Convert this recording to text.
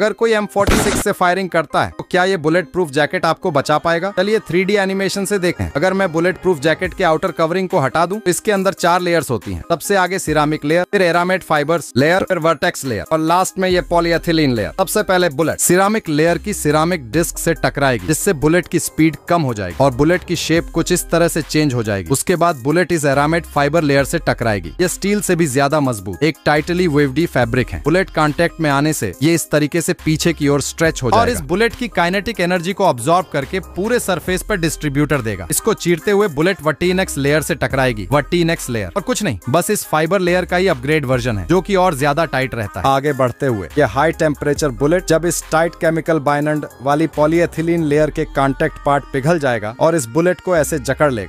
अगर कोई एम से फायरिंग करता है तो क्या ये बुलेट प्रूफ जैकेट आपको बचा पाएगा? चलिए थ्री एनिमेशन से देखें अगर मैं बुलेट प्रूफ जैकेट के आउटर कवरिंग को हटा दूँ तो इसके अंदर चार लेयर्स होती हैं। सबसे आगे सिरामिक लेयर फिर एरामेट फाइबर्स लेयर फिर वर्टेक्स लेयर और लास्ट में ये पॉलीएथिलीन लेयर सबसे पहले बुलेट सिरामिक लेयर की सिरामिक डिस्क से टकराएगी, जिससे बुलेट की स्पीड कम हो जाएगी, और बुलेट की शेप कुछ इस तरह से चेंज हो जाएगी। उसके बाद बुलेट इस एरामेट फाइबर लेयर से टकराएगी। ये स्टील से भी ज़्यादा मज़बूत, एक टाइटली वेवडी फैब्रिक है। बुलेट कॉन्टेक्ट में आने से ये इस तरीके से पीछे की ओर स्ट्रेच हो जाएगा और इस बुलेट की काइनेटिक एनर्जी को ऑब्जॉर्व करके पूरे सरफेस पर डिस्ट्रीब्यूटर देगा। इसको चीरते हुए बुलेट वटीनेक्स लेयर से टकराएगी। वटीनेक्स लेयर और कुछ नहीं बस इस फाइबर लेयर का ही अपग्रेड वर्जन है जो की और ज़्यादा टाइट रहता है। आगे बढ़ते हुए ये हाई टेम्परेचर बुलेट जब इस टाइट केमिकल बाइनंड वाली पॉलीएथिलीन लेयर के कॉन्टेक्ट पार्ट पिघल जाएगा और इस बुलेट को ऐसे जकड़ लेगा।